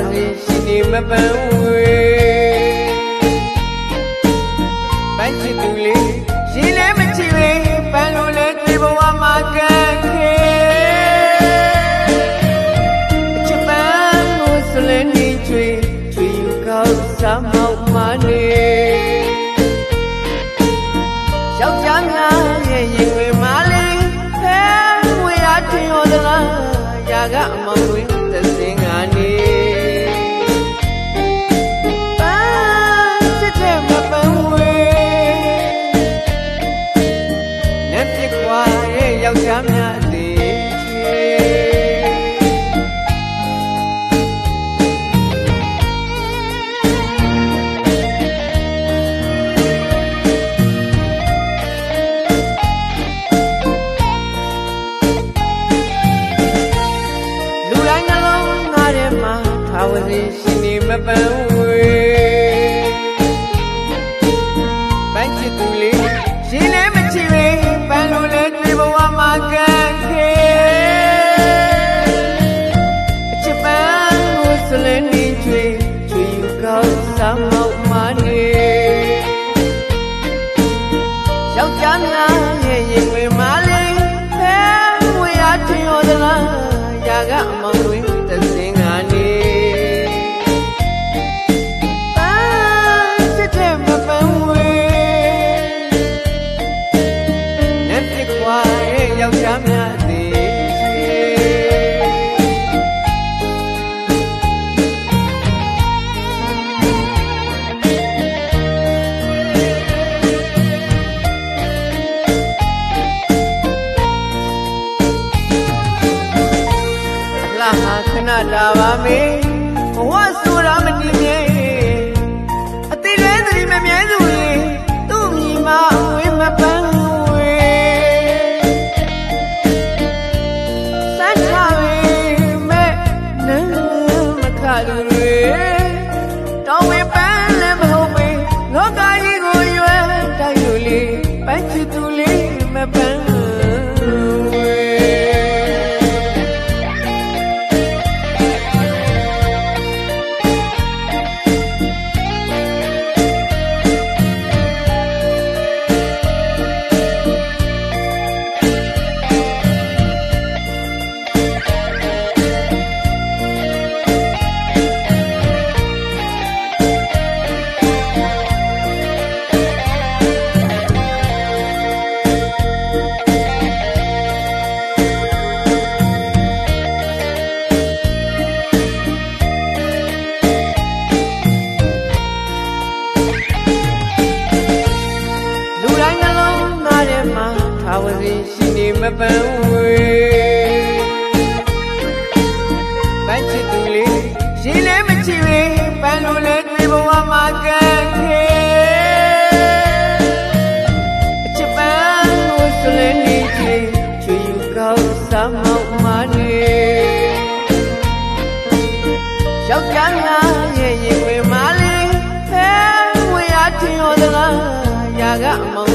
မပန်းဝေပန်းချစ်သူလေးရှင်လည်းမချစ်ပဲပန်းလို့လည်းဒီဘဝမှာကံခဲအချစ်ပန်းကိုစလင်းနေချွေချွေယူကောက်စားမောက်မနေယောက်ျားများရဲ့ရင်ဝင်မလေးဖဲဝေရထင်ရောသလားရာကအမောင်တွင်သစင် ယောက်ျားများလေးချေလူတိုင်းနှလုံးသားထဲမှာသာဝတိရှင်နေမပန်းဝေ အမောင်တွင်သစင်ကနေပန်းစစ်တဲ့မပန်းဝေနဲ့ပြခွာရဲ့ယောက်ျားများ ဟာခဏတာပါမေဘဝဆိုတာမတည်မြဲ ဝတိရှိနေမပန်းဝေပန်းချစ်သူလေးရှင်လည်းမချစ်ပဲပန်းလို့လည်းတွေ့ဘဝမှာကံခဲအချစ်ပန်းကိုစလင်းနေချေချွေယူကောက်စားမောက်မနေယောက်ျားများရဲ့ရင်ဝင်မလေးဖဲဝေရထင်ရောသလားရာကအမောင်